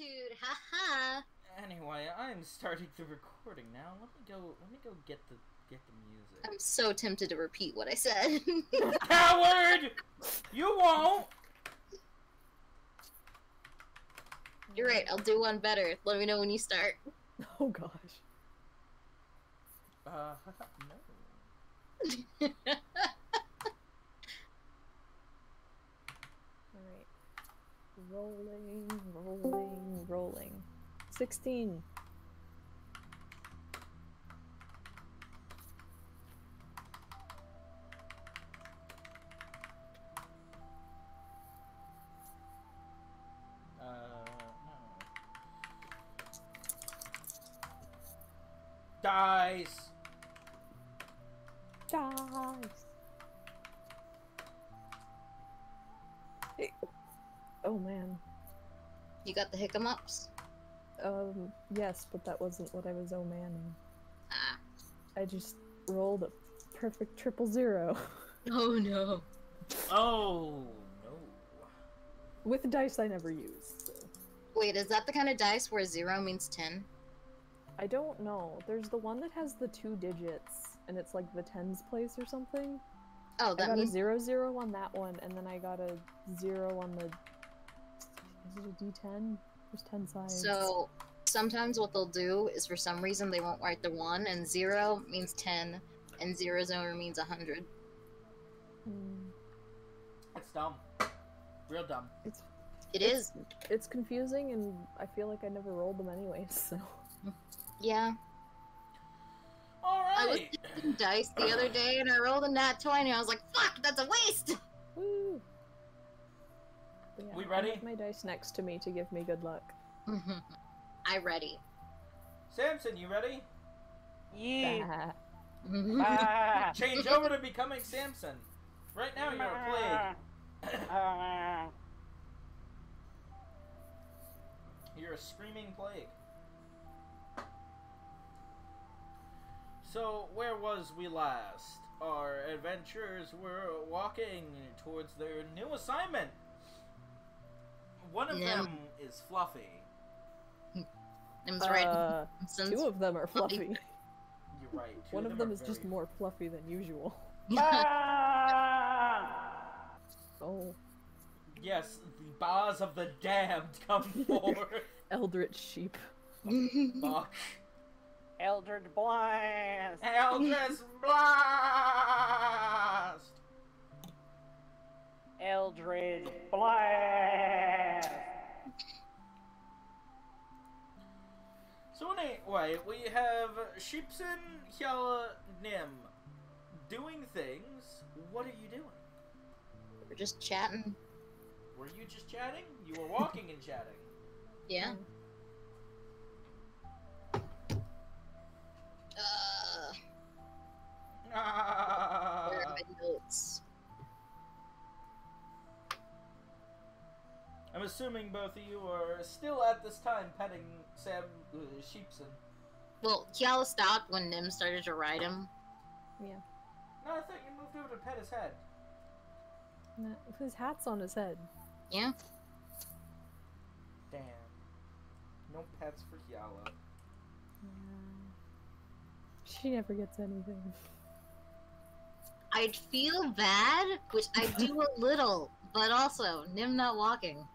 attitude. Ha ha. Anyway, I'm starting the recording now. Let me go. Let me go get the get the music. I'm so tempted to repeat what I said. Coward! You won't. You're right. I'll do one better. Let me know when you start. Oh gosh. Uh, no. Alright. Rolling, rolling, rolling. 16. Uh, no. Dice. Dice! Hey. Oh man. You got the hiccups? Um, yes, but that wasn't what I was oh manning. Ah. I just rolled a perfect triple zero. Oh no. Oh no. With dice I never use. So. Wait, is that the kind of dice where zero means ten? I don't know. There's the one that has the two digits, and it's like the tens place or something. Oh, I got means a zero zero on that one, and then I got a zero on the. Is it a D10? There's ten sides. so. Sometimes what they'll do is for some reason they won't write the one, and zero means ten, and zero zero means a hundred. Hmm. It's dumb. Real dumb. It's It is. it's confusing, and I feel like I never rolled them anyways. So Yeah. All I was dice the other day, and I rolled a nat twenty. And I was like, "Fuck, that's a waste." Woo. Yeah, We I ready? have my dice next to me to give me good luck. I ready. Samson, you ready? Yee. Bah. Ah. Change over to becoming Samson. Right now you're a Ah. plague. You're a screaming plague. So, where was we last? Our adventurers were walking towards their new assignment. One of Yeah. them is Fluffy. Nim's right. Uh, Since two of them are fluffy. You're right. two One of them are is just more fluffy than usual. Ah. Oh, Yes, the bars of the damned come forward. eldritch sheep. Fuck. Eldred Blast. Eldritch Blast! Eldred Blast. So anyway, we have Sheepson Hyala Nim doing things. What are you doing? We're just chatting. Were you just chatting? You were walking and chatting. Yeah. Uh, where are Ah. my notes? I'm assuming both of you are still at this time petting Sam uh, Sheepson. Well, Kiala stopped when Nim started to ride him. Yeah. No, I thought you moved over to pet his head. Nah, His hat's on his head. Yeah. Damn. No pets for Kiala. Yeah. She never gets anything. I'd feel bad, which I do a little, but also Nim not walking.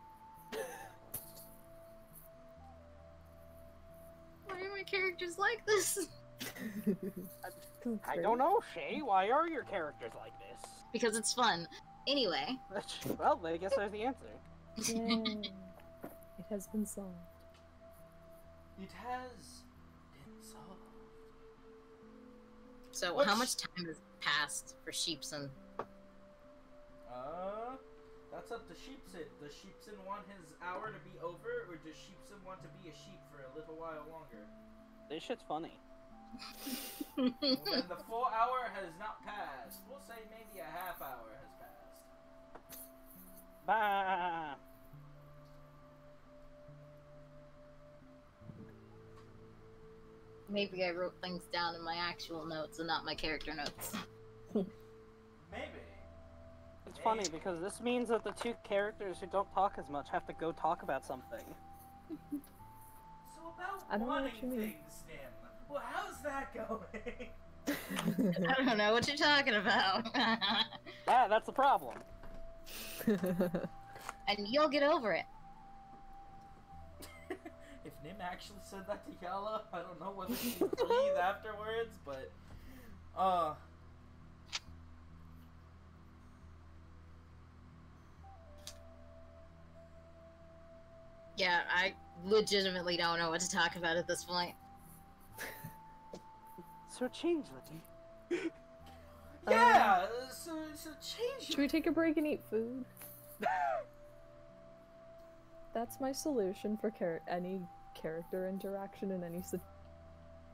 Why are my characters like this? I don't know, Shay. Why are your characters like this? Because it's fun. Anyway, well, I guess there's the answer. Yay. it has been solved. It has been solved. so What's- how much time has passed for Sheepson? Uh, that's up to Sheepson. Does Sheepson want his hour to be over, or does Sheepson want to be a sheep for a little while longer? This shit's funny. Well, then the full hour has not passed. We'll say maybe a half hour has passed. Bah. Maybe I wrote things down in my actual notes and not my character notes. Maybe. It's funny because this means that the two characters who don't talk as much have to go talk about something. So about I don't know what wanting you mean. things, Nim. Well, how's that going? I don't know what you're talking about. Yeah, that's the problem. and you'll get over it. if Nim actually said that to Yala, I don't know whether she would breathe afterwards, but uh Yeah, I legitimately don't know what to talk about at this point. So change changeling. yeah, so so change. Should we take a break and eat food? That's my solution for char- any character interaction in any situation.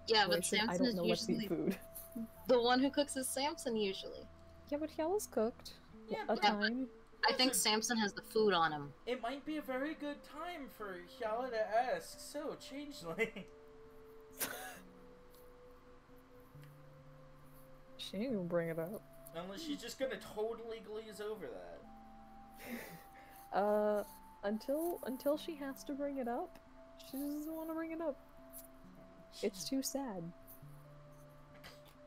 Yeah, but I don't know what's usually eat food. the one who cooks is Samson usually. Yeah, but he always cooked. Yeah, a but time. I think Samson has the food on him. it might be a very good time for Yala to ask. So changeling. She ain't gonna bring it up. Unless she's just gonna totally glaze over that. Uh, until until she has to bring it up, she doesn't want to bring it up. It's too sad.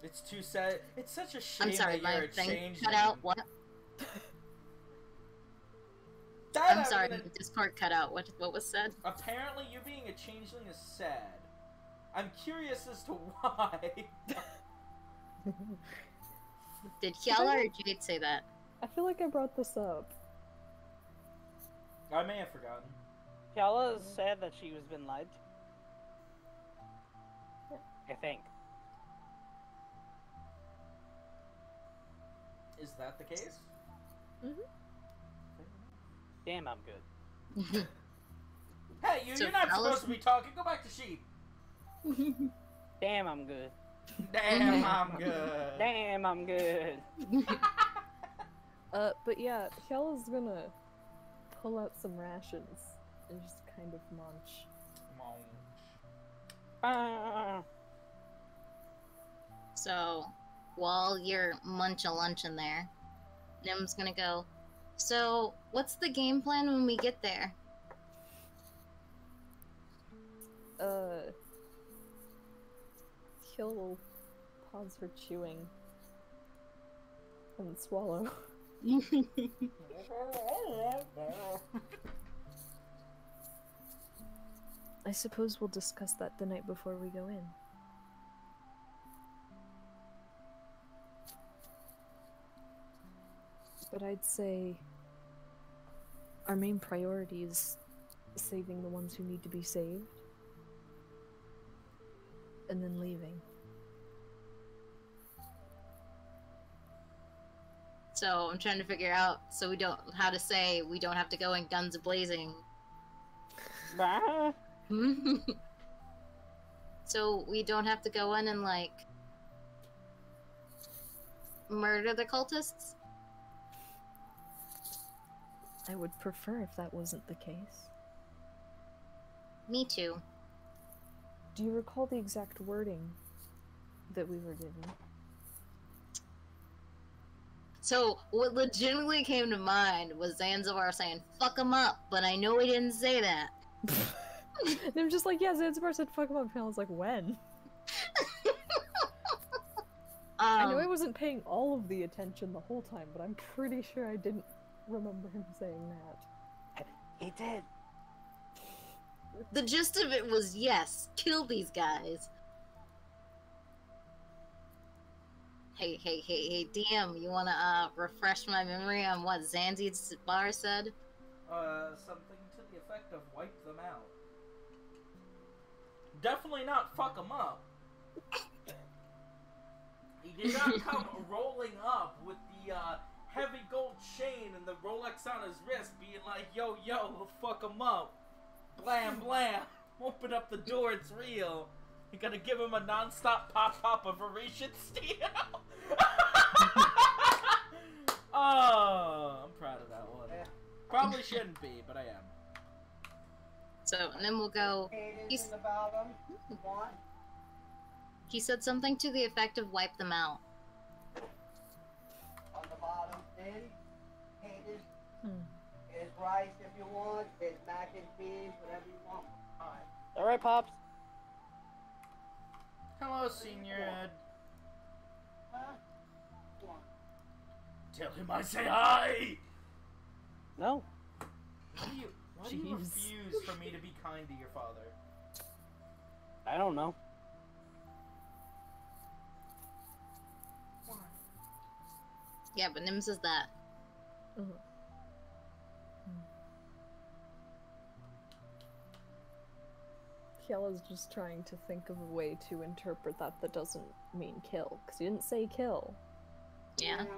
It's too sad. It's such a shame I'm sorry, that you're my a thing changeling. cut out. What? That I'm sorry, gonna- my Discord cut out. What? What was said? Apparently, you being a changeling is sad. I'm curious as to why. Did Kiala or Jade say that? I feel like I brought this up. I may have forgotten. Kiala said that she was been lied to. I think. Is that the case? Mm-hmm. Damn, I'm good. Hey, you, So you're not Alice- supposed to be talking. Go back to sheep. Damn, I'm good. Damn, I'm good. Damn, I'm good. Uh, but yeah, Yalla's gonna pull out some rations and just kind of munch. Ah. So, while you're munch a lunch in there, Nim's gonna go. So, what's the game plan when we get there? Uh, he'll pause for chewing and swallow. I suppose we'll discuss that the night before we go in. But I'd say our main priority is saving the ones who need to be saved and then leaving. so I'm trying to figure out so we don't how to say we don't have to go in guns blazing. So we don't have to go in and like murder the cultists. I would prefer if that wasn't the case. Me too. Do you recall the exact wording that we were given? So what legitimately came to mind was Zanzibar saying "fuck him up," but I know he didn't say that. and I'm just like, yeah, Zanzibar said fuck him up. And I was like, when? I know I Um, wasn't paying all of the attention the whole time, but I'm pretty sure I didn't remember him saying that. He did. the gist of it was yes, kill these guys. Hey, hey, hey, hey, DM, you wanna uh, refresh my memory on what Zanzibar said? Uh, something to the effect of wipe them out. Definitely not fuck them up. He did not come rolling up with the uh, heavy gold chain and the Rolex on his wrist, being like, "Yo, yo, fuck him up." Blam, blam. Open up the door. It's real. You gotta give him a non-stop pop pop of Venetian steel. oh, I'm proud of that one. Yeah. Probably shouldn't be, but I am. So, and then we'll go. He's- in the bottom. One. He said something to the effect of wipe them out. On the bottom. Then Hades Hmm. is rice if you want. There's mac and cheese, whatever you want. Alright. All right, pops. Hello, Senior Ed. Huh? Tell him I say hi! No. Why do you, why do you refuse for me to be kind to your father? I don't know. Yeah, but Nim is that. Uh-huh. Kiela's just trying to think of a way to interpret that that doesn't mean kill, because he didn't say kill. Yeah. You?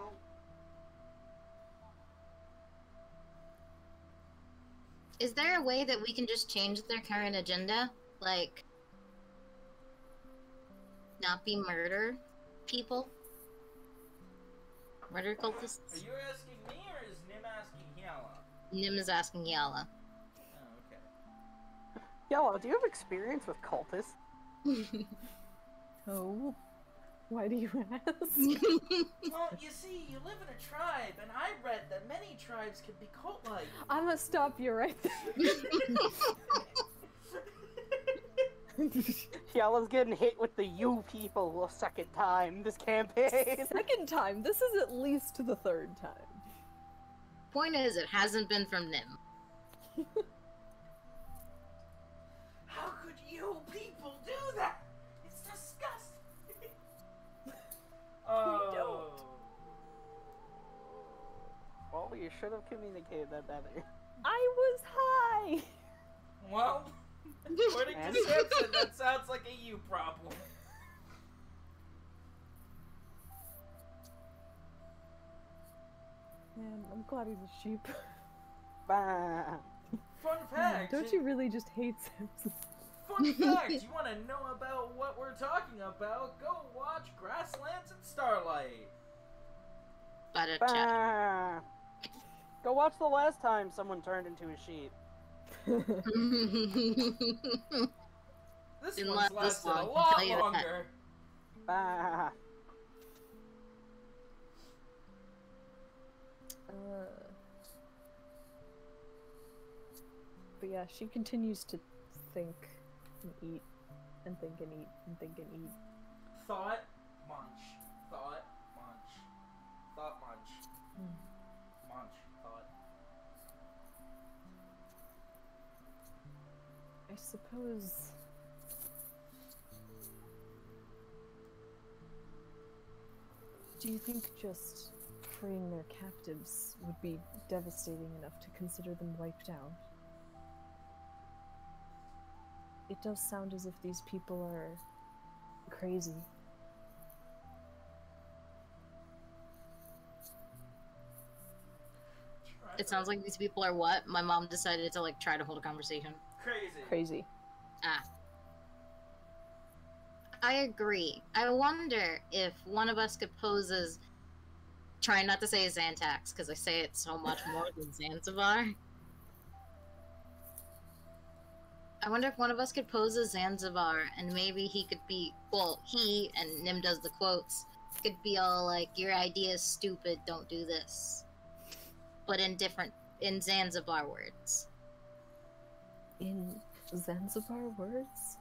Is there a way that we can just change their current agenda? Like, not be murder people? Murder cultists? Are you asking me or is Nim asking Hyala? Nim is asking Yala. Oh, okay. Yellow, do you have experience with cultists? Oh. Why do you ask? Well, you see, you live in a tribe, and I read that many tribes can be cult-like. I'm gonna stop you right there. Yellow's getting hit with the you people a second time this campaign. Second time. This is at least the third time. Point is, it hasn't been from Nim. How could you people do that? It's disgusting. oh. We don't. Oh. Well, you should have communicated that better. I was high. Well, according to And- Samson, that sounds like a you problem. Man, I'm glad he's a sheep. Bah. Fun fact. Don't you really just hate Samson? Fun fact. You want to know about what we're talking about? Go watch Grasslands and Starlight. But a. Bah. Go watch the last time someone turned into a sheep. This Didn't one's last this lasted a lot I'll tell you that. longer. Bah. Uh, but yeah, she continues to think and eat and think and eat and think and eat. Thought, munch. Thought, munch. Thought, munch. Munch. Thought. I suppose. Do you think just freeing their captives would be devastating enough to consider them wiped out? It does sound as if these people are crazy. It sounds like these people are what? My mom decided to like try to hold a conversation. crazy. Crazy. Ah. I agree. I wonder if one of us could pose as trying not to say Xantax because I say it so much more than Zanzibar. I wonder if one of us could pose as Zanzibar and maybe he could be well, he and Nim does the quotes could be all like, Your idea is stupid, don't do this. But in different in Zanzibar words. In Zanzibar words?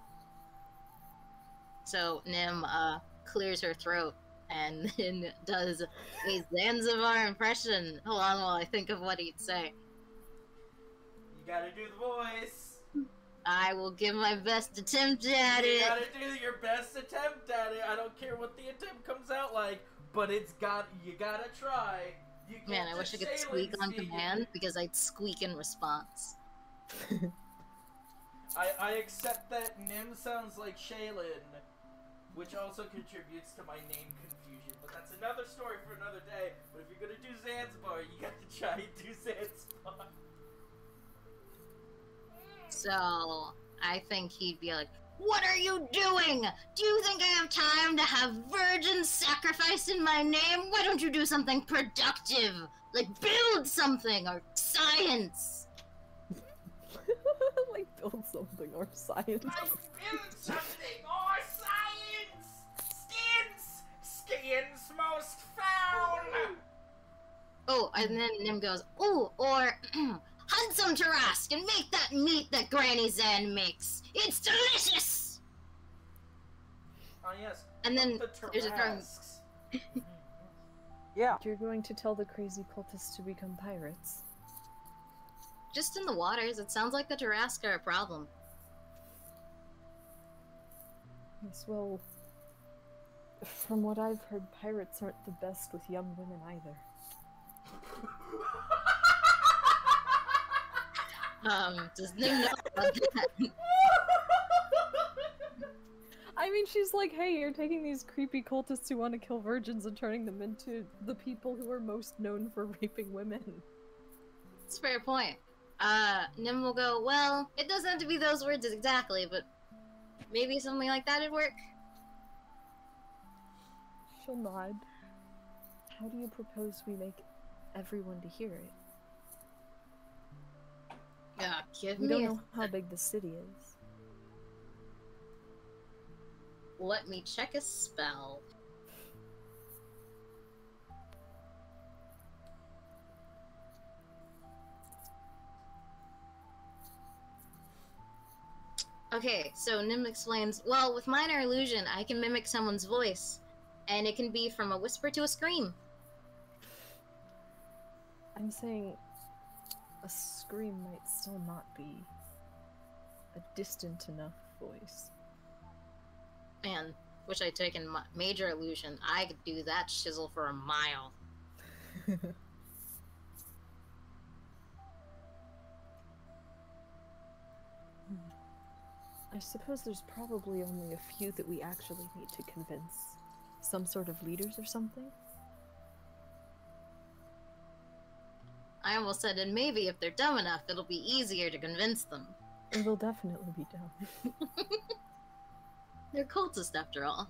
So Nim uh, clears her throat and then does a Zanzibar impression. Hold on while I think of what he'd say. You gotta do the voice. I will give my best attempt at You it. gotta do your best attempt at it. I don't care what the attempt comes out like, but it's got. You gotta try. You Man, I wish I could squeak on command because I'd squeak in response. I, I accept that Nim sounds like Shaylin, which also contributes to my name. But that's another story for another day. But if you're gonna do Zanzibar, you got to try and do Zanzibar. So I think he'd be like, What are you doing? Do you think I have time to have virgins sacrificed in my name? Why don't you do something productive? Like build something or science? like build something or science. I build something or science. Skins, skins most foul. Oh, and then Nim goes, Oh, or hunt some Tarrasque and make that meat that Granny Zan makes. It's delicious! Oh yes. And then the there's a drawing. Yeah. You're going to tell the crazy cultists to become pirates. Just in the waters, it sounds like the Tarrasque are a problem. Yes, well, from what I've heard, pirates aren't the best with young women either. Um, does Nim know about that? I mean, she's like, hey, you're taking these creepy cultists who want to kill virgins and turning them into the people who are most known for raping women. It's a fair point. Uh, Nim will go, well, it doesn't have to be those words exactly, but maybe something like that would work. She'll nod. How do you propose we make everyone to hear it? Yeah, give We me don't a know how big the city is. Let me check a spell. Okay, so Nim explains, well, with minor illusion, I can mimic someone's voice, and it can be from a whisper to a scream. I'm saying a scream might still not be a distant enough voice. Man, wish I'd taken major illusion. I could do that shizzle for a mile. I suppose there's probably only a few that we actually need to convince. Some sort of leaders or something? I almost said, and maybe if they're dumb enough, it'll be easier to convince them. It'll definitely be dumb. They're cultists after all.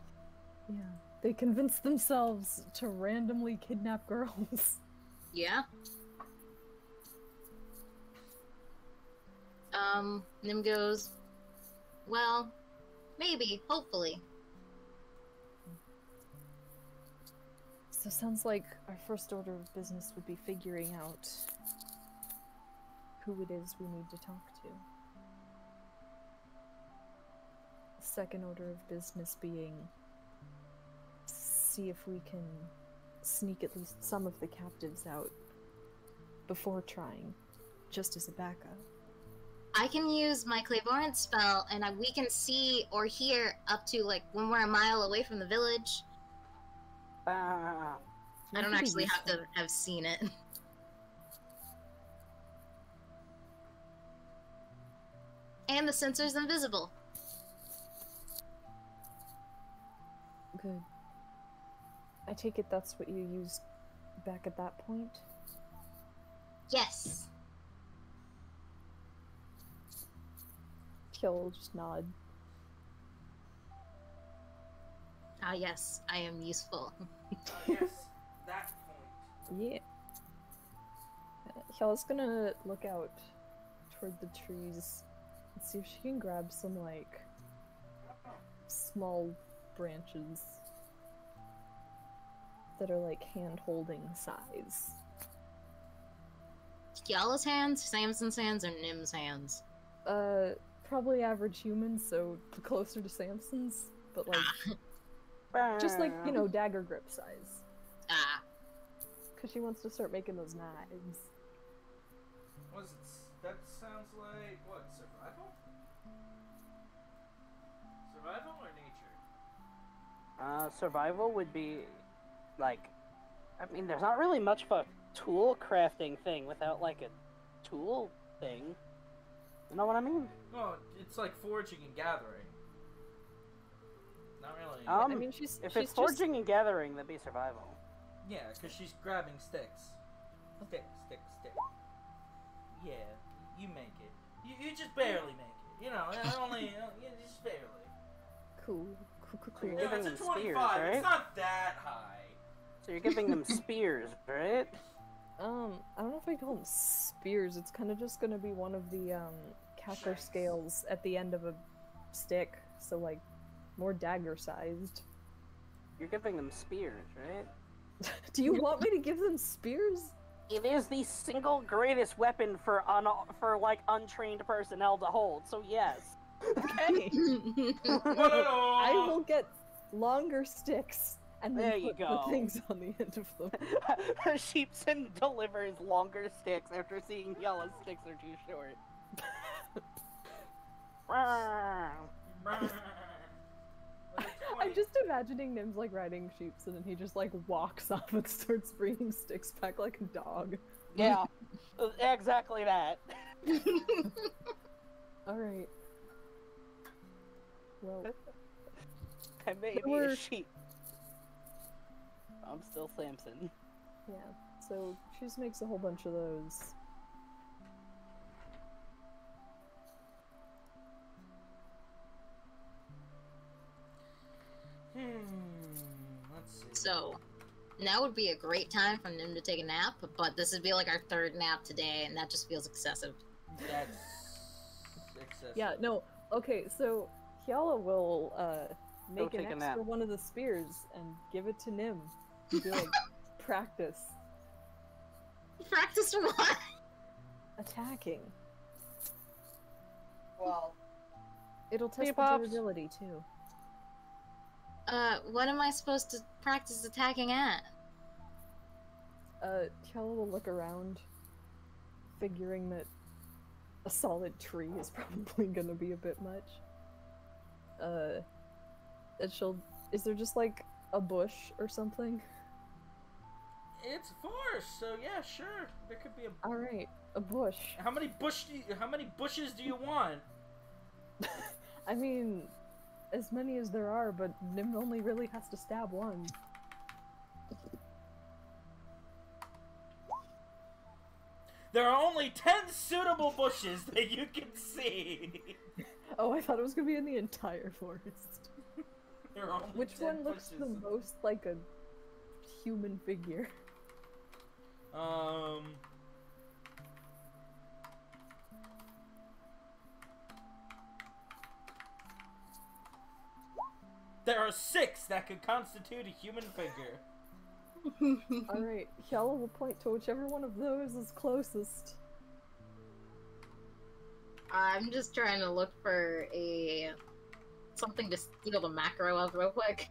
yeah. They convince themselves to randomly kidnap girls. Yeah? Um, Nim goes, well, maybe, hopefully. So sounds like our first order of business would be figuring out who it is we need to talk to. Second order of business being see if we can sneak at least some of the captives out before trying, just as a backup. I can use my clairvoyance spell, and we can see or hear up to like when we're a mile away from the village. I don't actually have to have seen it. And the sensor's invisible. Good. I take it that's what you used back at that point? Yes. He'll just nod. Ah, yes, I am useful. Uh, yes, that point. Yeah. Hyalla's gonna look out toward the trees and see if she can grab some, like, small branches that are, like, hand holding size. Kiala's hands, Samson's hands, or Nim's hands? Uh, probably average humans, so closer to Samson's, but, like, just, like, you know, dagger grip size. Ah, Because she wants to start making those knives. Was it? That sounds like what? Survival? Survival or nature? Uh, survival would be like, I mean, there's not really much of a tool crafting thing without like a tool thing. You know what I mean? No, it's like foraging and gathering. Not really. Um, I mean, she's if she's it's just- foraging and gathering, that'd be survival. yeah, because she's grabbing sticks. Stick, stick, stick. Yeah, you make it. You, you just barely make it. You know, only you just barely. Cool, cool, cool, You're. Yeah, giving it's a them spears, right? It's not that high. So you're giving them spears, right? Um, I don't know if I call them spears. It's kind of just gonna be one of the um capper Shanks. scales at the end of a stick, so like more dagger sized. You're giving them spears, right? Do you want me to give them spears? It is the single greatest weapon for un- for like untrained personnel to hold. So yes. Okay. I will get longer sticks and then There you put go. the things on the end of them. Sheepson delivers longer sticks after seeing yellow sticks are too short. I'm just imagining Nim's like riding sheeps and then he just like walks off and starts bringing sticks back like a dog. yeah, uh, exactly that. Alright. Well, And maybe a We're- sheep. I'm still Samson. yeah. So she just makes a whole bunch of those. Hmm. Let's see. so, now would be a great time for Nim to take a nap, but this would be like our third nap today, and that just feels excessive. That's excessive. Yeah, no. Okay, so Hyala will uh make an extra nap. one of the spears and give it to Nim. To be like practice Practice what? attacking. Well, It'll test the Bebops. durability too. Uh, what am I supposed to practice attacking at? Uh, Hyala will look around, figuring that a solid tree is probably gonna be a bit much. Uh, and she'll. Is there just like a bush or something? It's forest, so yeah, sure. There could be a. All right, a bush. How many bush? Do you, how many bushes do you want? I mean, as many as there are, but Nim only really has to stab one. There are only ten suitable bushes that you can see. Oh, I thought it was gonna be in the entire forest. There are only Which 10 one looks the most like a human figure? Um. There are six that could constitute a human figure. All right, Hyala will point to whichever one of those is closest. I'm just trying to look for a something to steal the macro of real quick.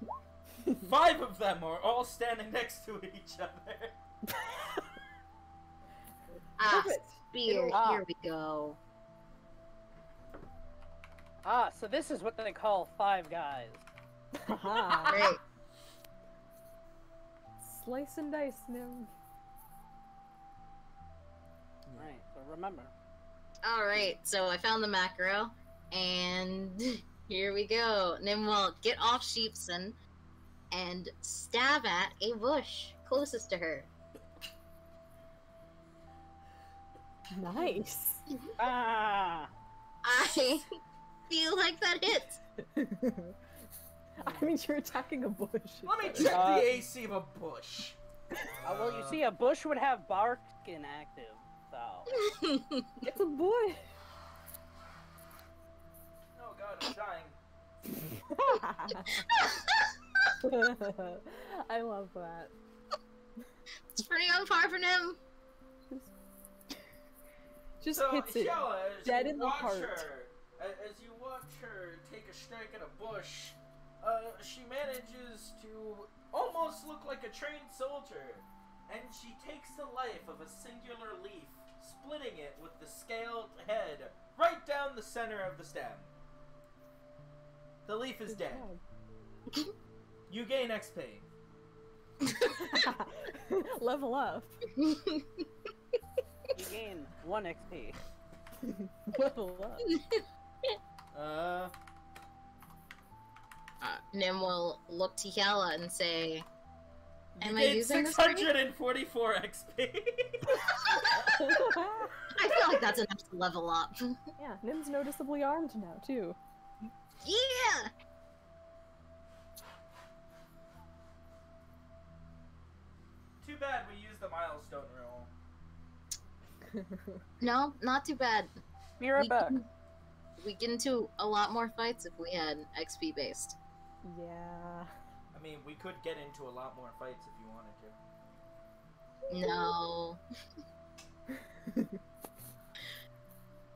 Five of them are all standing next to each other. Ah, Perfect. spear. Ah. Here we go. Ah, so this is what they call five guys. Haha. Great. Slice and dice, Nim. Right, so remember. All right. So I found the macro, and here we go. Nim will get off Sheepson and stab at a bush closest to her. Nice. Ah! I feel like that hits. I mean, you're attacking a bush. Let me check Uh, the AC of a bush. Uh, well, you see, a bush would have barkskin active, so. It's a bush. Oh god, I'm dying. I love that. it's pretty on par for Nim. Just so, hits it. Shella, dead in the heart. Her, as you watch her take a strike at a bush, uh, she manages to almost look like a trained soldier, and she takes the life of a singular leaf, splitting it with the scaled head right down the center of the stem. The leaf is dead. You gain XP. Level up. You gain one XP. Level up. Uh, Uh, Nim will look to Yella and say, you Am I gain using this right? 644 XP. I feel like that's enough to level up. yeah, Nim's noticeably armed now too. yeah! Too bad we used the milestone rule. No, not too bad. Be right we back. Can, we get into a lot more fights if we had XP based. Yeah. I mean, we could get into a lot more fights if you wanted to. No.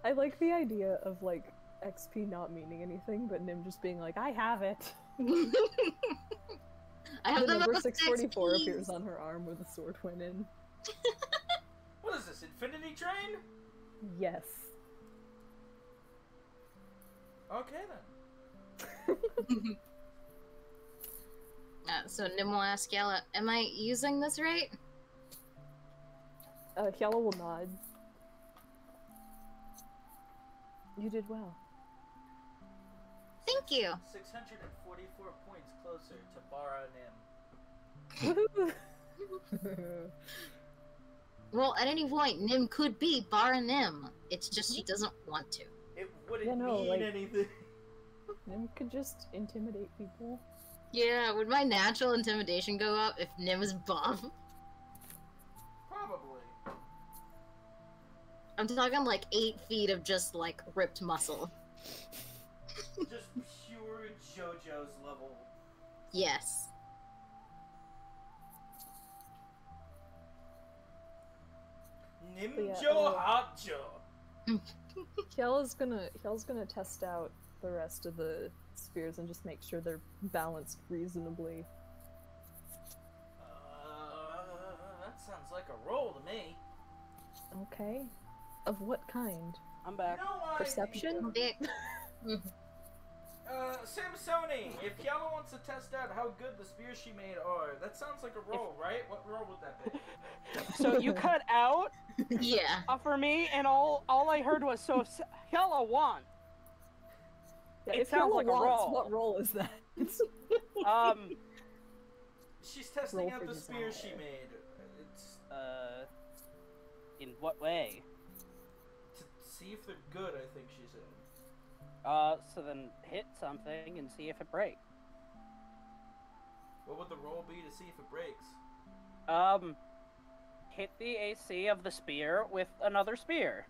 I like the idea of like XP not meaning anything, but Nim just being like, I have it. I have the the number 644 appears on her arm where the sword went in. What is this, Infinity Train? Yes. Okay then. Uh, so Nim will ask Yella, am I using this right? Uh, Kiala will nod. You did well. Thank you. 644 points closer to Bara Nim. Well, at any point, Nim could be Bara Nim. It's just she doesn't want to. It wouldn't Yeah, no, mean like- anything. Nim could just intimidate people. Yeah, would my natural intimidation go up if Nim is buff? Probably. I'm talking like eight feet of just like ripped muscle. Just pure JoJo's level. Yes. Nimjo Yeah, uh, Hotjo. Kiala's gonna Kiala's gonna test out the rest of the spears and just make sure they're balanced reasonably. Uh, that sounds like a roll to me. Okay. Of what kind? I'm back. No idea. Perception? Dick. Uh, Samsoni, if Yala wants to test out how good the spears she made are, that sounds like a roll, right? What roll would that be? So you cut out yeah. uh, for me, and all all I heard was so s- Hella won. Yeah, It if sounds Kiala like a wants, roll. What roll is that? Um, She's testing Roll out for the spears she made. It's uh, in what way? to see if they're good, I think she said. Uh, so then hit something and see if it breaks. What would the roll be to see if it breaks? Um, hit the AC of the spear with another spear.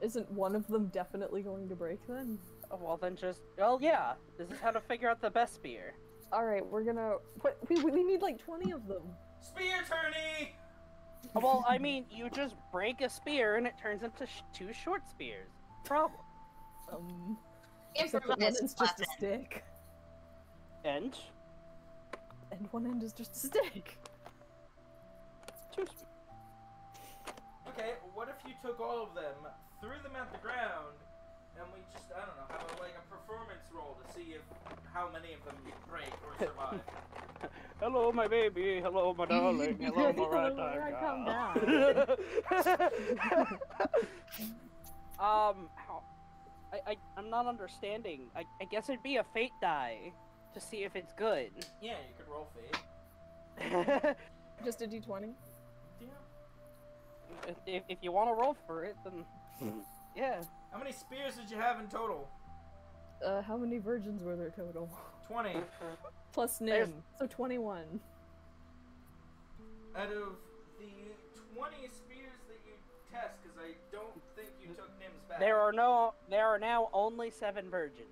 Isn't one of them definitely going to break then? Oh, well, then just well, yeah. This is how to figure out the best spear. All right, we're gonna. What, we we need like twenty of them. Spear tourney! Oh, well, I mean, you just break a spear and it turns into sh- two short spears. Problem. Um, except that one Improvise end's just a stick, And and one end is just a stick. two. Sp- Okay, what if you took all of them, threw them at the ground, and we just, I don't know, have a, like a performance roll to see if how many of them break or survive? Hello, my baby. Hello, my darling. Hello, my Hello, right I come down. um, how? I, I I'm not understanding. I, I guess it'd be a fate die to see if it's good. yeah, you could roll fate. Just a d twenty. Yeah. if, if, if you want to roll for it, then yeah. How many spears did you have in total? Uh, how many virgins were there total? 20. Plus There's- Nim, so twenty-one. Out of the 20 spears that you test, because I don't think you took Nim's back. There are no. There are now only seven virgins.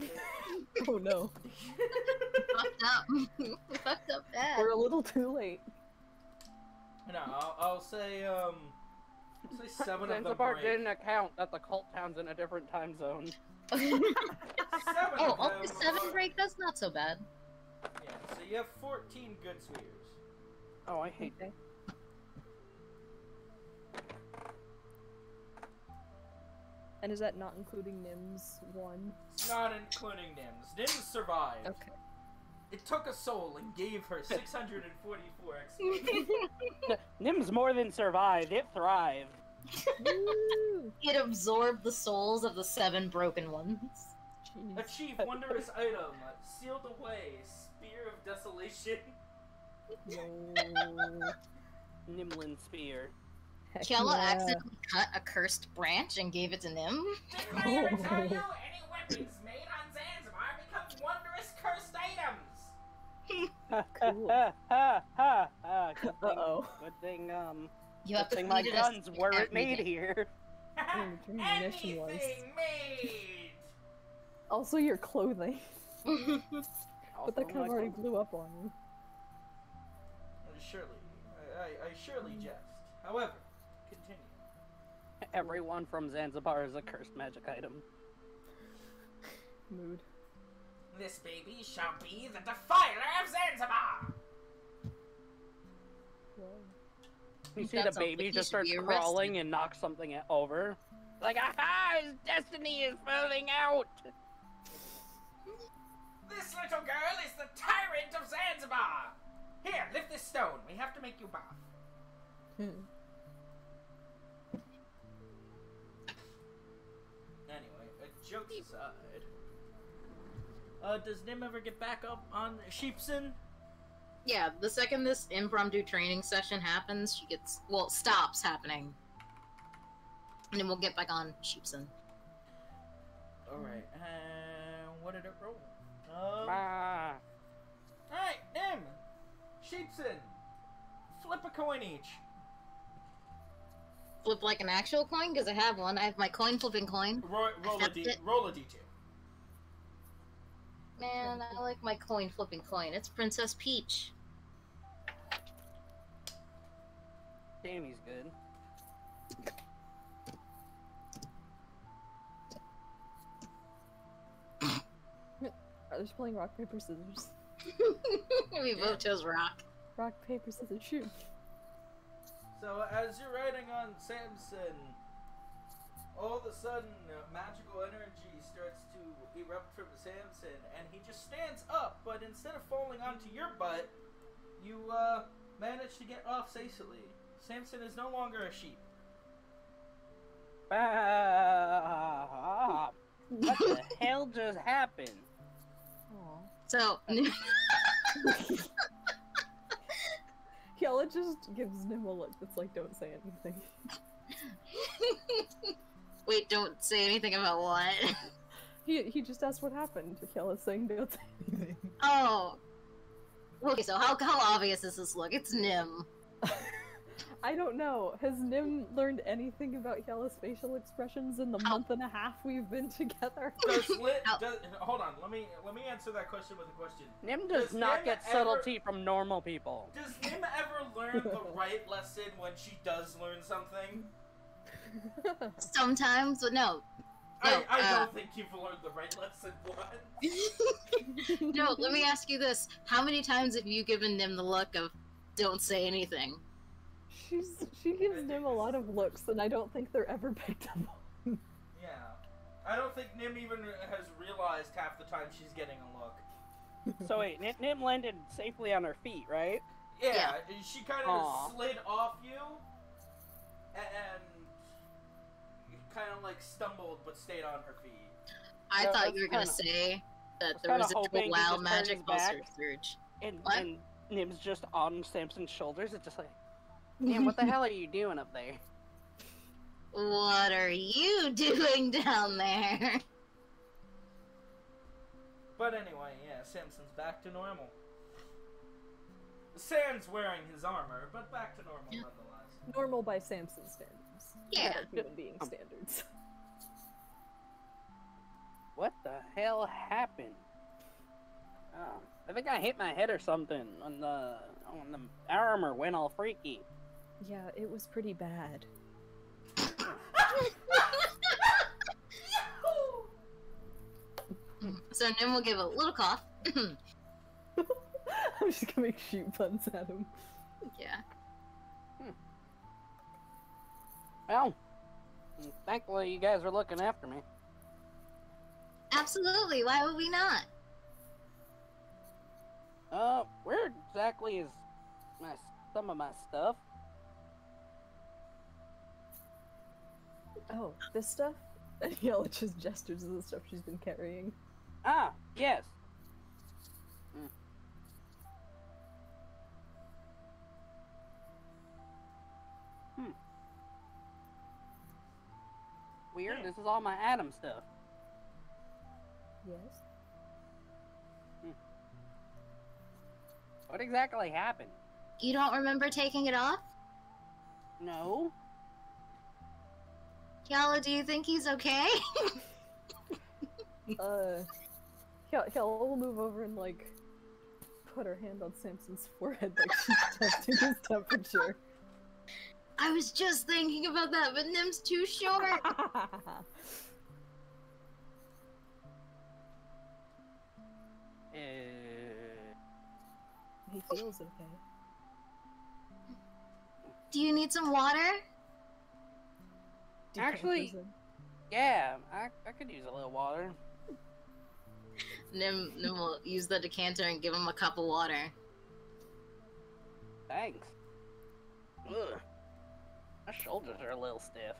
Oh no, Fucked up. Fucked up bad. we're a little too late. No, I'll, I'll say, um, say seven of them break. didn't account that the cult town's in a different time zone. Seven oh, of only them seven are- break? That's not so bad. Yeah, so you have 14 good spears. Oh, I hate Okay. And is that not including Nim's one? Not including Nims. Nims survived. Okay. It took a soul and gave her 644 XP. Nim's more than survived, it thrived. It absorbed the souls of the seven broken ones. Jeez. Achieve wondrous item. Sealed away. Spear of desolation. No. Nimlin spear. Heck Kella yeah. accidentally cut a cursed branch and gave it to Nim. Didn't I ever tell you any weapons made on Zanzibar become wondrous cursed items? Cool. ha ha ha ha. Good thing, Uh-oh. good thing, um, You have good to thing my feed it a guns weren't made here. The ammunition was. Anything made. Also, your clothing. But that kind of already blew up on you. surely. I, I, I surely jest. However, continue. Everyone from Zanzibar is a cursed magic item. Mood. This baby shall be the defiler of Zanzibar! Whoa. You see the baby just starts crawling and knocks something over. Like, aha! His destiny is falling out! This little girl is the tyrant of Zanzibar! Here, lift this stone. We have to make you bath. Anyway, uh, jokes aside. Uh, does Nim ever get back up on Sheepson? Yeah, the second this impromptu training session happens, she gets well stops happening, and then we'll get back on Sheepson. Alright, uh, what did it roll? Um, Ah. Alright, Nim! Sheepson! Flip a coin each. Flip like an actual coin because I have one. I have my coin flipping coin. Roll, roll, a, Accept D, it. roll a d2. Man, I like my coin flipping coin. It's Princess Peach. Damn, he's good. Are they just playing rock, paper, scissors? we both chose rock. Rock, paper, scissors, shoot. So as you're riding on Samson, all of a sudden uh, magical energy starts to erupt from Samson, and he just stands up. But instead of falling onto your butt, you uh, manage to get off safely. Samson is no longer a sheep. Ah. What the hell just happened? Aw. So, Yella just gives Nim a look that's like, don't say anything. wait, don't say anything about what? He he just asked what happened. Yella's saying don't say anything. Oh. Okay, so how, how obvious is this look? It's Nim. I don't know. Has Nim learned anything about Yella's facial expressions in the How- month and a half we've been together? Does Lit, Ow. does, hold on, let me let me answer that question with a question. Nim does Does not Nim get ever- subtlety from normal people. Does Nim ever learn the right lesson when she does learn something? Sometimes, but no. I, No, I uh, don't think you've learned the right lesson once. no, let me ask you this. How many times have you given Nim the look of don't say anything? She's she gives Nim a lot of looks, and I don't think they're ever picked up on. Yeah. I don't think Nim even has realized half the time she's getting a look. So wait, Nim, Nim landed safely on her feet, right? Yeah, Yeah. she kind of Aw. slid off you and, and kind of like stumbled but stayed on her feet. I Yeah, I thought you were gonna kinda- say that was there kinda was a hoping he wow magic turns pulsar back. surge. And, What? and Nim's just on Samson's shoulders. It's just like, Nim, what the hell are you doing up there? What are you doing down there? But anyway, yeah, Samson's back to normal. Sam's wearing his armor, but back to normal Yeah. Nonetheless. Normal by Samson standards. Yeah. Not human being Um, standards. What the hell happened? Oh, I think I hit my head or something on the on the armor went all freaky. Yeah, it was pretty bad. so Nim will give a little cough. I'm just gonna make shoot puns at him. yeah. Well, thankfully you guys are looking after me. Absolutely. Why would we not? Uh, where exactly is my some of my stuff? Oh, this stuff? And Yella just gestures at the stuff she's been carrying. Ah, yes. Weird. Hmm. This is all my Adam stuff. Yes? What exactly happened? You don't remember taking it off? No. Yala, do you think he's okay? Uh, Yella Yella will move over and like put her hand on Samson's forehead like she's testing his temperature. I was just thinking about that, but Nim's too short. He feels okay. Do you need some water? Actually- yeah, I, I could use a little water. Nim, Nim will use the decanter and give him a cup of water. Thanks. Ugh. My shoulders are a little stiff.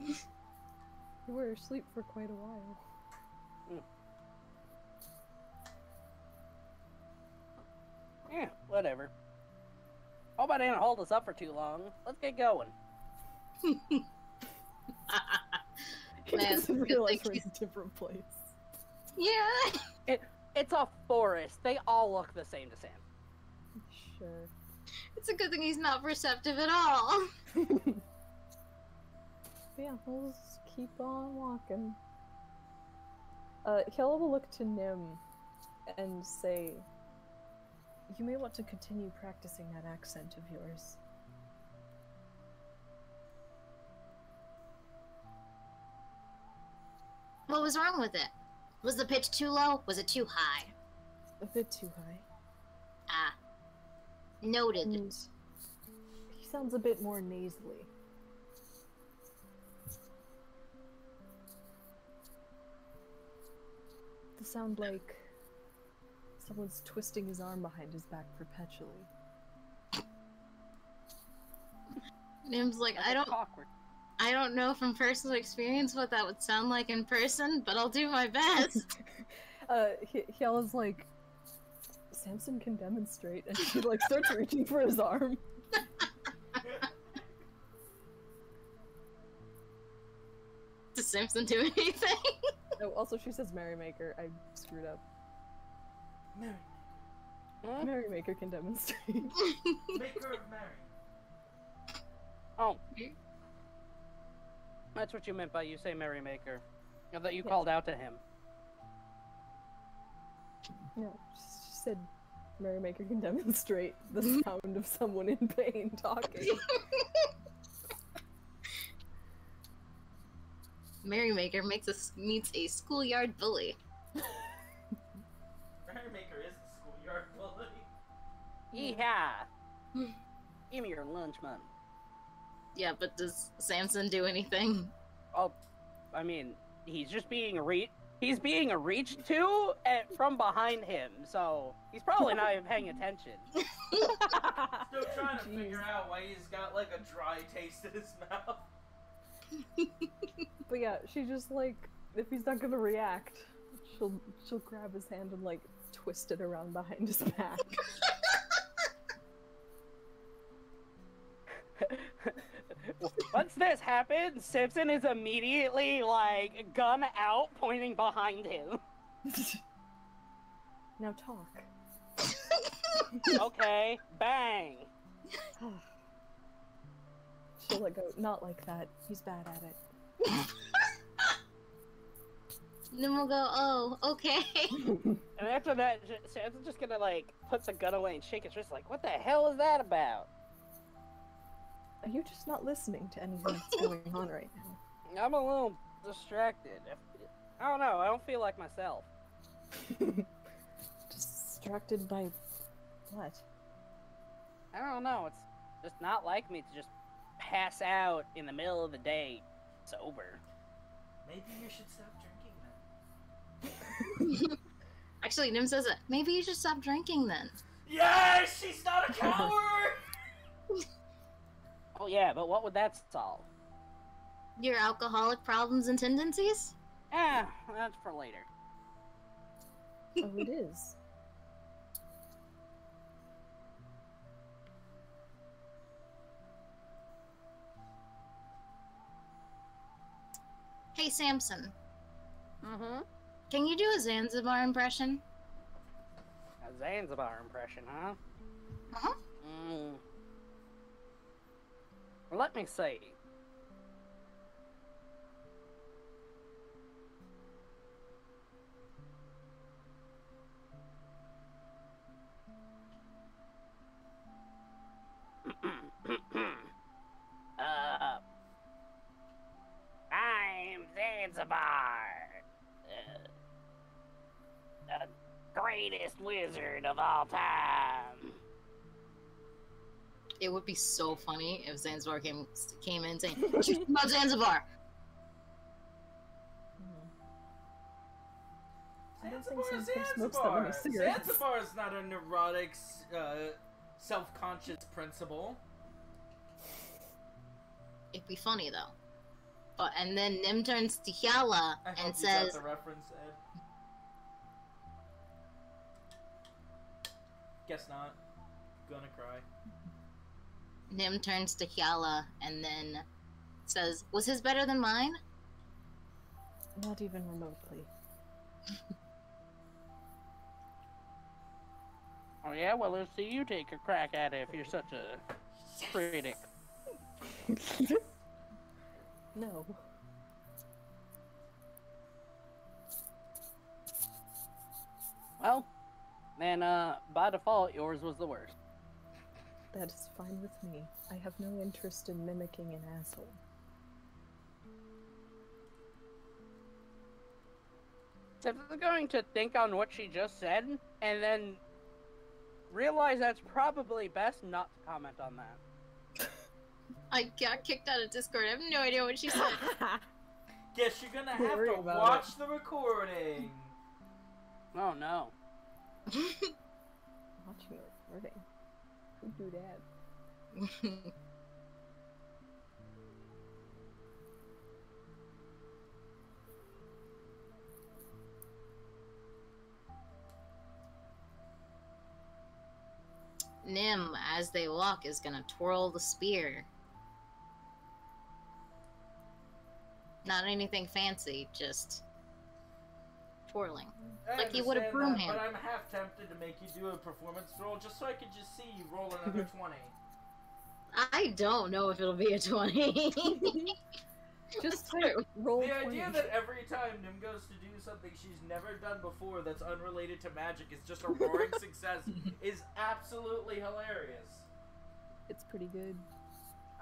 You were asleep for quite a while. Hmm. Yeah, whatever. Hope I didn't hold us up for too long. Let's get going. He Man, doesn't realize we're in a different place. yeah. It, it's a forest. They all look the same to Sam. Sure. It's a good thing he's not perceptive at all. Yeah, we'll just keep on walking. Uh, Kella will look to Nim and say, You may want to continue practicing that accent of yours. What was wrong with it? Was the pitch too low? Was it too high? A bit too high. Noted. And he sounds a bit more nasally. The sound like someone's twisting his arm behind his back perpetually. Nim's like, I don't Awkward. I don't know from personal experience what that would sound like in person, but I'll do my best. uh, he- Hyella's like, Samson can demonstrate, and she like starts reaching for his arm. Does Samson do anything? Oh, also she says Merrymaker. I screwed up. Mary. Hmm? Merrymaker can demonstrate. Maker of Mary. Oh. That's what you meant by you say Merrymaker. That you Yeah. called out to him. no, she said Merrymaker can demonstrate the mm-hmm. sound of someone in pain talking. Merrymaker makes a meets a schoolyard bully. Merrymaker is the schoolyard bully. Yeehaw! Hmm. Give me your lunch money. Yeah, but does Samson do anything? Oh, I mean, he's just being a re- he's being reached to at, from behind him, so he's probably not even paying attention. Still trying to Jeez. figure out why he's got like a dry taste in his mouth. But yeah, she just like if he's not gonna react, she'll she'll grab his hand and like twist it around behind his back. Once this happens, Samson is immediately like gun out, pointing behind him. now talk. Okay, bang. She'll let go. Not like that. He's bad at it. Then we'll go, oh, okay. And after that, J- Samson's just gonna like puts a gun away and shake his wrist, like, "What the hell is that about?" Are you just not listening to anything that's going on right now? I'm a little distracted. I don't know. I don't feel like myself. Distracted by what? I don't know. It's just not like me to just pass out in the middle of the day sober. Maybe you should stop drinking then. Actually, Nim says it. Maybe you should stop drinking then. Yes, she's not a coward. Oh yeah, but what would that solve? Your alcoholic problems and tendencies? Eh, that's for later. Oh, it is. Hey, Samson. Mm-hmm. Can you do a Zanzibar impression? A Zanzibar impression, huh? Uh-huh. Mm. Let me see. uh, I'm Zanzibar, uh, the greatest wizard of all time. It would be so funny if Zanzibar came came in saying, "What you about Zanzibar?" I don't think Zanzibar, Zanzibar smokes that many Zanzibar. cigarettes. Zanzibar is not a neurotic, uh, self-conscious principle. It'd be funny though. But and then Nim turns to Hyala I hope and you says, got the reference, Ed. Guess not. Gonna cry. Nim turns to Hyala and then says, "Was his better than mine?" Not even remotely. Oh yeah, well let's see you take a crack at it if you're such a critic. No. Well, then uh, by default, yours was the worst. That is fine with me. I have no interest in mimicking an asshole. Tiff is going to think on what she just said and then realize that's probably best not to comment on that. I got kicked out of Discord. I have no idea what she said. Guess you're gonna have worry to about watch the recording. Oh no. Watching the recording. Do that? Nim, as they walk, is gonna twirl the spear. Not anything fancy, just twirling. I like you would a broom that, hand. But I'm half tempted to make you do a performance roll just so I could just see you roll another 20. I don't know if it'll be a 20. Just type roll The 20. idea that every time Nim goes to do something she's never done before that's unrelated to magic is just a roaring success is absolutely hilarious. It's pretty good.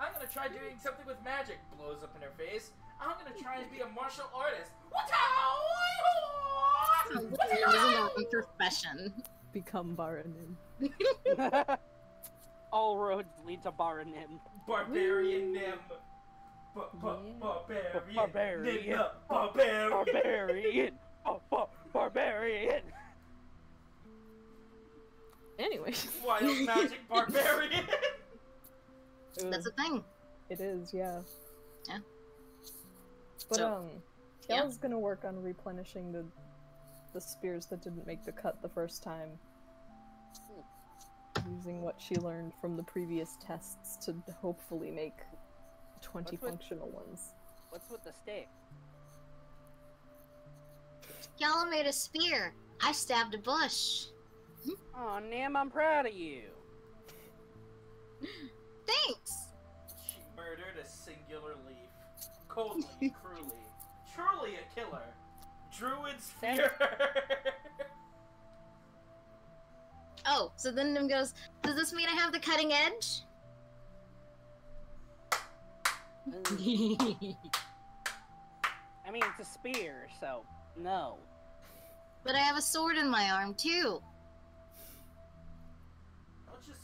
I'm gonna try doing something with magic. Blows up in her face. I'm gonna try and be a martial artist. Isn't a profession? Become Varanin. All roads lead to Baranim. Barbarian Nim. Ba- ba- Barbarian. Barbarian. Barbarian. Barbarian! barbarian! Anyway. Wild magic barbarian. That's a thing. It is, yeah. Yeah. But So- um, yeah. Kale's gonna work on replenishing the the spears that didn't make the cut the first time. Using what she learned from the previous tests to hopefully make 20 What's with- functional ones. What's with the stick? Yala made a spear. I stabbed a bush. Oh, Nim, I'm proud of you. Thanks. She murdered a singular leaf. Coldly, cruelly. Truly a killer. Druid's fear. Oh, so then Nim goes, Does this mean I have the cutting edge? I mean, it's a spear, so no. but I have a sword in my arm too.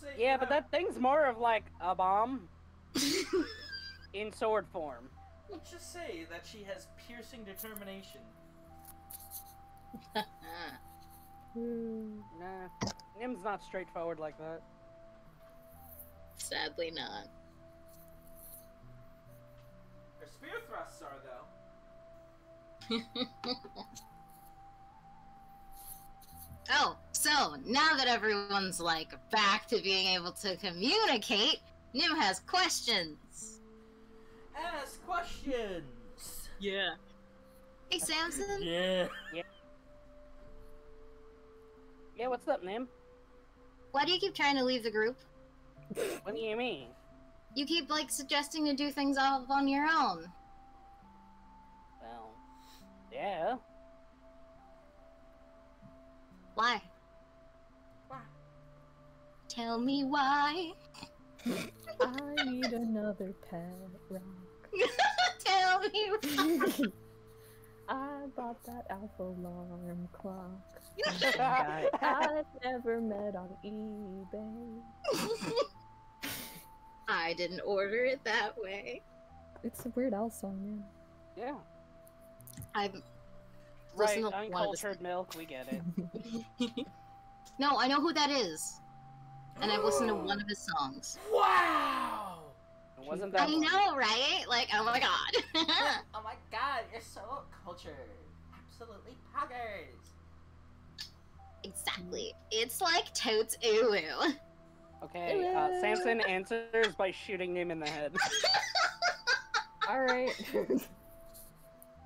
Say Yeah, but have- that thing's more of like a bomb in sword form. Let's just say that she has piercing determination. Hmm. Nah, Nim's not straightforward like that. Sadly not. Her spear thrusts are though. Oh, so now that everyone's like back to being able to communicate, Nim has questions. Ask questions. Yeah. Hey Samson, Yeah. Yeah, what's up, Nim? why do you keep trying to leave the group? What do you mean? You keep like suggesting to do things all on your own. Well, yeah. Why? Why? Tell me why. I need another pet rock. Tell me why. I bought that alpha alarm clock. Guy I've never met on eBay. I didn't order it that way. It's a Weird Al song, man. yeah. I've Right, listened to one of his- uncultured milk, we get it. No, I know who that is. And I've listened to one of his songs. Wow! It wasn't that I long. know, right? Like, oh my god. oh my god, you're so cultured. Absolutely poggers. exactly. It's like totes uwu. Okay, uh, Samson answers by shooting him in the head. Alright.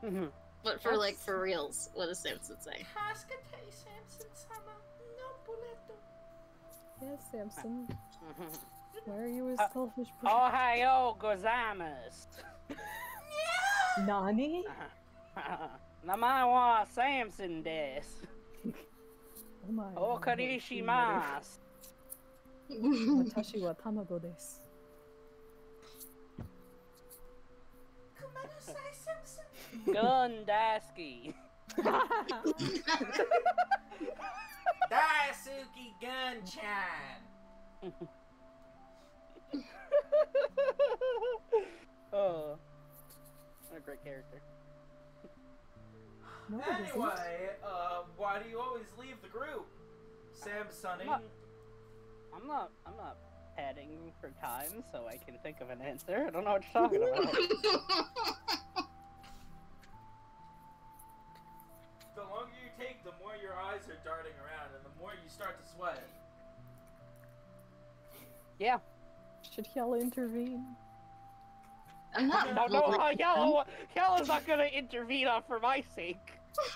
Mhm. But for like for reals, what does Samson say? Haskate Samson sama no boleto. yes, Samson. Why are you a Uh, selfish person? Ohio gozaimasu. Nani? Namae wa Samson des. Oh my. Okarishimasu. Watashi wa tamago desu. Kumanasai Samson. Gundaski. Daisuke Gun-chan. oh. What a great character. No. Anyway, uh, why do you always leave the group? Samsoning. What? I'm not I'm not padding for time so I can think of an answer. I don't know what you're talking about. The longer you take, the more your eyes are darting around, and the more you start to sweat. yeah. Should Yell intervene? I'm not. No, no, uh, bullying Yellow, Yellow's not gonna intervene on for my sake.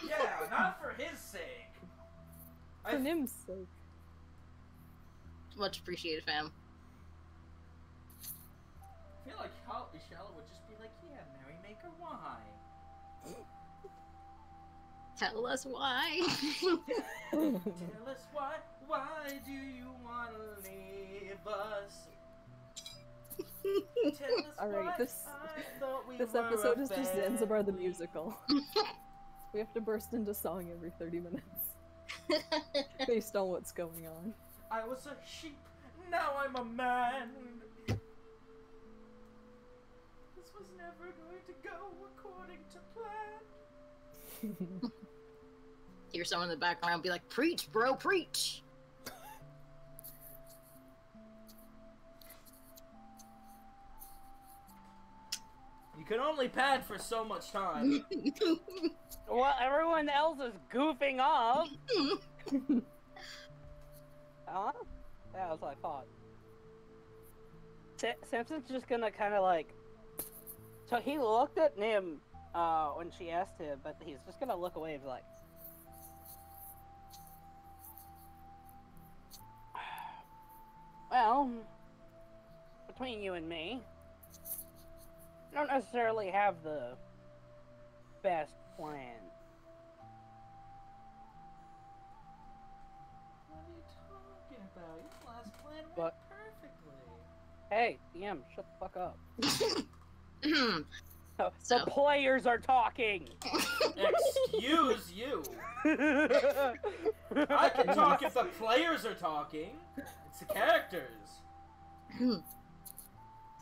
Yeah, not for his sake. I For Nim's sake. Much appreciated, fam. I feel like Hal- Shallow would just be like, yeah, Merrymaker, why? Tell us why. Tell us why, why do you wanna leave us? Tell us Alright, this- we This episode is just Zanzibar the musical. we have to burst into song every 30 minutes based on what's going on. I was a sheep, now I'm a man. This was never going to go according to plan. Hear someone in the background be like, "Preach, bro, preach." You can only pad for so much time. Well, everyone else is goofing off. Huh? Yeah, that's what I thought. Sa- Samson's just gonna kind of like. So he looked at Nim uh, when she asked him, but he's just gonna look away and be like. Well, between you and me, I don't necessarily have the best plan. what are you talking about? Your last plan went What? perfectly. Hey, DM, shut the fuck up. The So- players are talking. Excuse you. I can talk if the players are talking. It's the characters.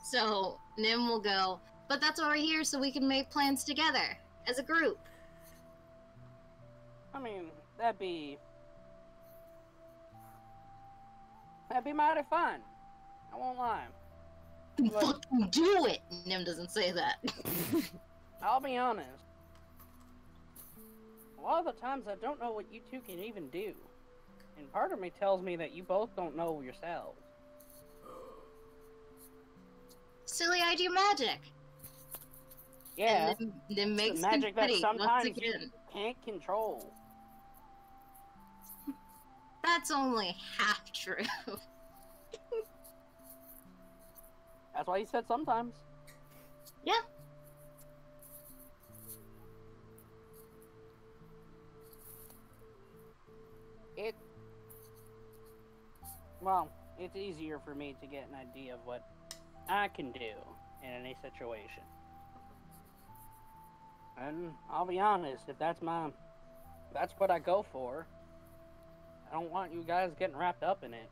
so Nim will go, but that's why we're here, so we can make plans together as a group. I mean, that'd be that'd be mighty fun. I won't lie. What? Fucking do it. Nim doesn't say that. I'll be honest. A lot of the times I don't know what you two can even do. And part of me tells me that you both don't know yourselves. Silly, I do magic. Yeah, And Nim it's makes the magic that sometimes once again. you can't control. That's only half true. That's why you said sometimes. yeah. It. Well, it's easier for me to get an idea of what I can do in any situation. And I'll be honest, if that's my, if that's what I go for. I don't want you guys getting wrapped up in it.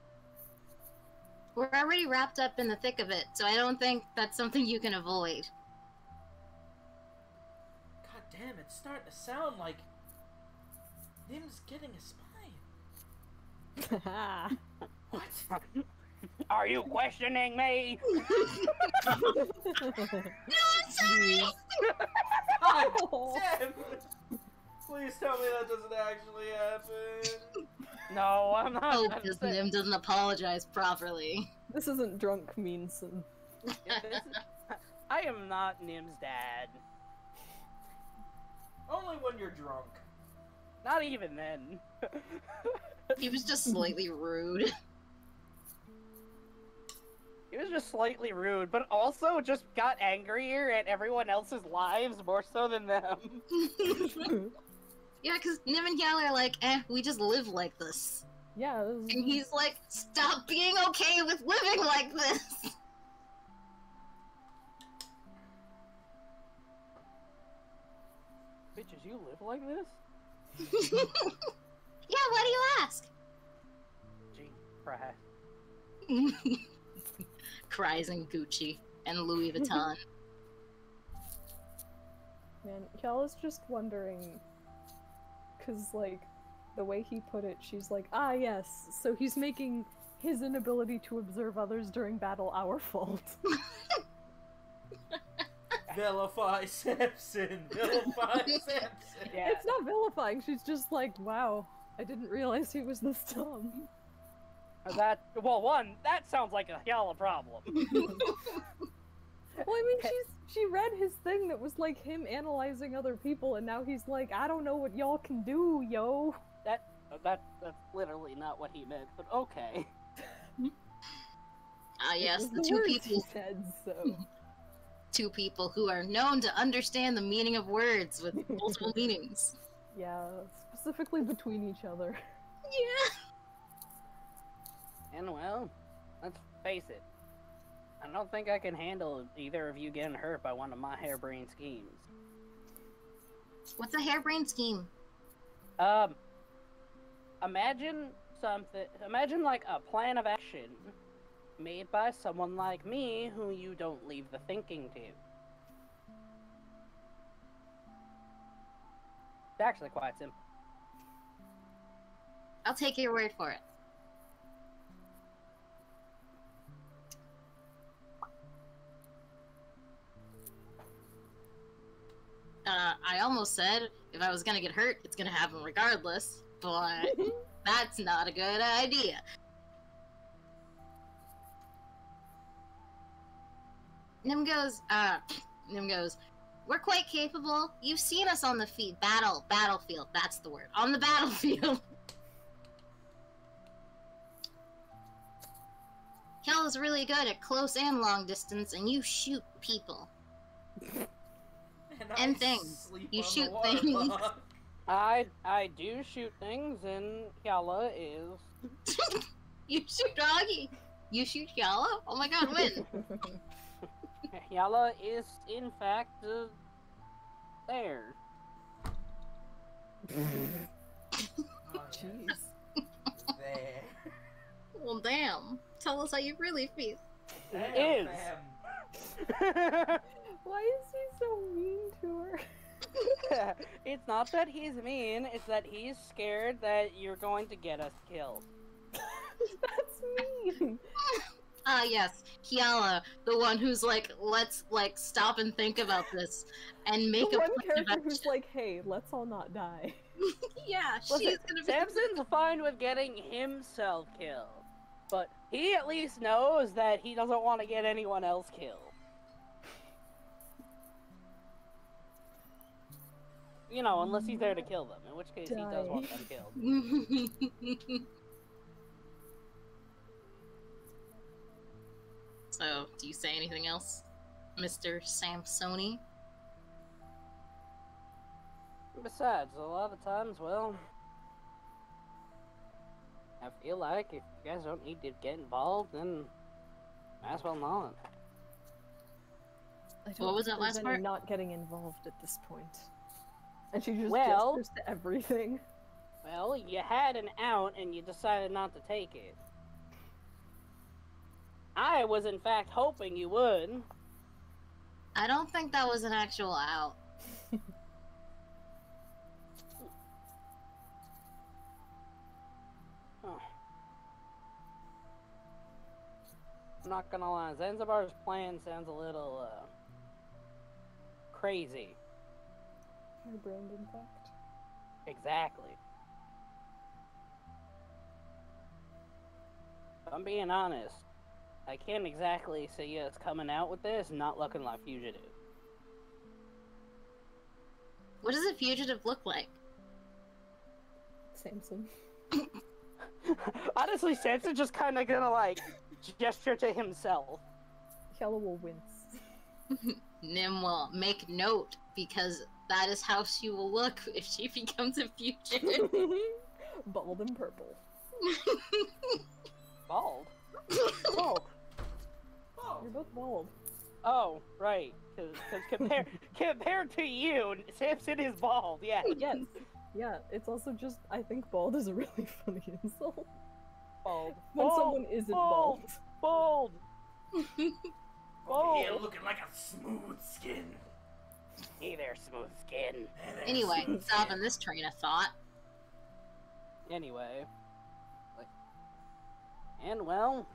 We're already wrapped up in the thick of it, so I don't think that's something you can avoid. God damn, it's starting to sound like Nim's getting a spine. What? Are you questioning me? No, I'm sorry! God damn! Please tell me that doesn't actually happen. No, I'm not. Oh, I'm because Nim doesn't apologize properly. this isn't drunk Meanson. This I am not Nim's dad. Only when you're drunk. Not even then. He was just slightly rude. He was just slightly rude, but also just got angrier at everyone else's lives more so than them. yeah, because Nim and Yal are like, eh, we just live like this. Yeah, this And he's like, stop being okay with living like this! Bitches, you live like this? yeah, why do you ask? Gee, Christ. Cries in Gucci and Louis Vuitton. Man, Kel is just wondering, cause like, the way he put it, she's like, ah yes, so he's making his inability to observe others during battle our fault. Vilify Samson! Vilify Samson! Yeah. It's not vilifying, she's just like, wow, I didn't realize he was this dumb. That well, one that sounds like a Yala problem. Well, I mean, she's she read his thing that was like him analyzing other people, and now he's like, I don't know what y'all can do, yo. that that that's literally not what he meant. But okay. Ah, yes, It the two people, said so. two people who are known to understand the meaning of words with multiple meanings. Yeah, specifically between each other. Yeah. And well, let's face it. I don't think I can handle either of you getting hurt by one of my harebrained schemes. What's a harebrained scheme? Um, imagine something. Imagine like a plan of action made by someone like me, who you don't leave the thinking to. It's actually quite simple. I'll take your word for it. Uh, I almost said if I was gonna get hurt, it's gonna happen regardless, but that's not a good idea. Nim goes, uh, Nim goes, we're quite capable. You've seen us on the feed battle battlefield. That's the word. On the battlefield. Kel is really good at close and long distance, and you shoot people. And, And things. sleep You on the shoot water things. block. I I do shoot things, and Yala is You shoot doggy. You shoot Yala? Oh my god, when? Yala is in fact uh, there. Oh, yeah. Jeez. There. well, damn. Tell us how you really feel. Damn, Is. fam. Why is he so mean to her? it's not that he's mean, it's that he's scared that you're going to get us killed. That's mean. Ah, yes, Kiala, the one who's like, let's like stop and think about this and make the a one plan of character action. who's like, hey, let's all not die. yeah, she's Listen, gonna be. Samson's fine with getting himself killed, but he at least knows that he doesn't want to get anyone else killed. You know, unless he's there to kill them, in which case he does want them killed. so, do you say anything else, Mr. Samsoni? Besides, a lot of times, well, I feel like if you guys don't need to get involved, then might as well not. I don't What was think that there's last part? Not getting involved at this point. And she just Well- gestures to everything. Well, you had an out and you decided not to take it. I was in fact hoping you would. I don't think that was an actual out. Oh. I'm not gonna lie, Zanzibar's plan sounds a little, uh, crazy. Hairbrand, in fact. Exactly. If I'm being honest, I can't exactly see it's coming out with this not looking like fugitive. What does a fugitive look like? Samson. Honestly, Samson's just kind of gonna like gesture to himself. Yellow will wince. Nim will make note because that is how she will look if she becomes a fugitive. Bald and purple. Bald. Oh, Oh, You're both bald. oh, right. Because compared compared to you, Samson is bald. Yeah. Yes. Yeah, it's also just I think bald is a really funny insult. Bald. When Bald. someone isn't bald. Bald. over here Bald. looking like a smooth skin. Hey there, smooth skin. Anyway, smooth stopping this train of thought. Anyway, like, and well,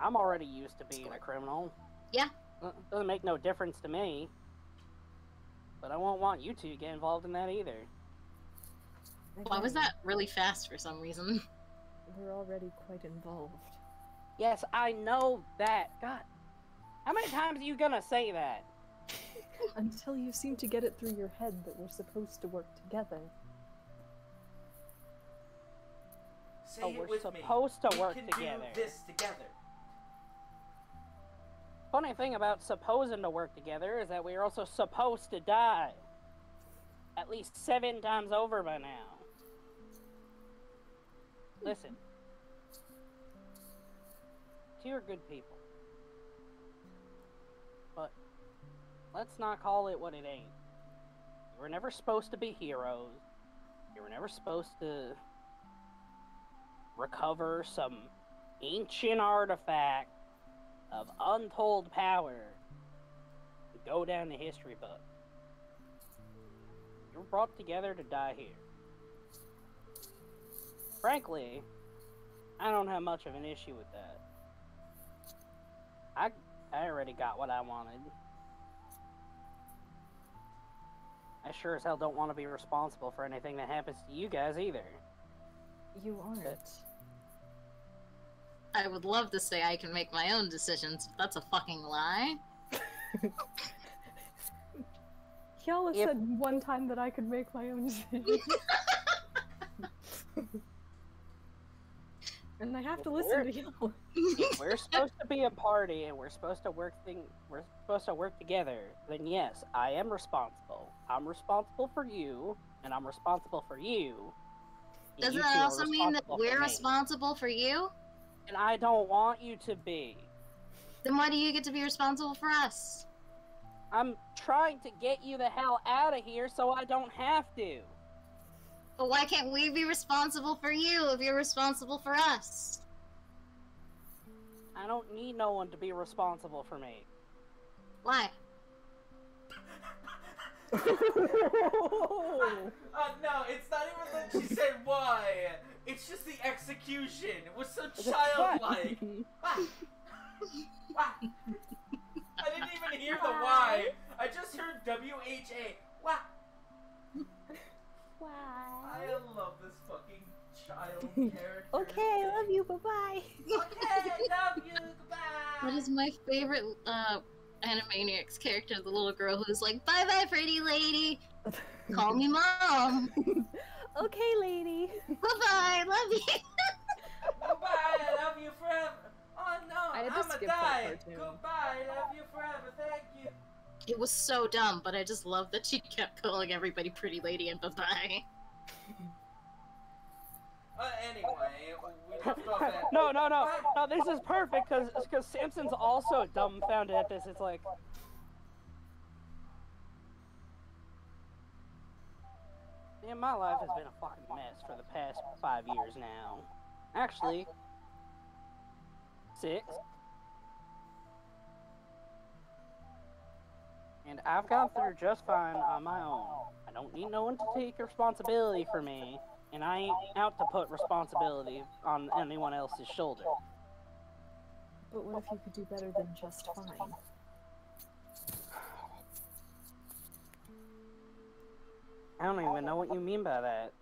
I'm already used to being a criminal. Yeah. Doesn't make no difference to me. But I won't want you two to get involved in that either. Why was that really fast for some reason? We're already quite involved. Yes, I know that. God, how many times are you gonna say that? Until you seem to get it through your head that we're supposed to work together. Say Oh, it we're with supposed me. to work we can together. Do this together. Funny thing about supposing to work together is that we're also supposed to die. At least seven times over by now. Listen. You're good people. Let's not call it what it ain't. You were never supposed to be heroes. You were never supposed to recover some ancient artifact of untold power to go down the history book. You were brought together to die here. Frankly, I don't have much of an issue with that. I I already got what I wanted. I sure as hell don't want to be responsible for anything that happens to you guys either. You aren't. I would love to say I can make my own decisions, but that's a fucking lie. Kiala If- said one time that I could make my own decisions. and I have to listen to you. we're supposed to be a party and we're supposed to work thing we're supposed to work together, then yes, I am responsible. I'm responsible for you, and I'm responsible for you. Doesn't you that also mean that we're me. responsible for you? And I don't want you to be. Then why do you get to be responsible for us? I'm trying to get you the hell out of here so I don't have to. But why can't we be responsible for you if you're responsible for us? I don't need no one to be responsible for me. Why? Uh, no, it's not even that she said why. It's just the execution. It was so a childlike. Wah. Wah. I didn't even hear the why. I just heard W H A. Wah. I love this fucking child character. okay, I love you, bye bye. Okay, I love you. Goodbye. What is my favorite uh Animaniacs character, the little girl who's like, Bye bye, pretty lady. Call me mom. okay, lady. bye bye, love you. Goodbye. I love you forever. Oh no, I had to I'ma skip that die. cartoon. Goodbye. Love you forever. Thank you. It was so dumb, but I just love that she kept calling everybody pretty lady and bye bye. Uh, anyway, we left off at. no, no, no, no. This is perfect because because Samson's also dumbfounded at this. It's like Yeah, my life has been a fucking mess for the past five years now. Actually, six. And I've gone through just fine on my own. I don't need no one to take responsibility for me, and I ain't out to put responsibility on anyone else's shoulder. But what if you could do better than just fine? I don't even know what you mean by that.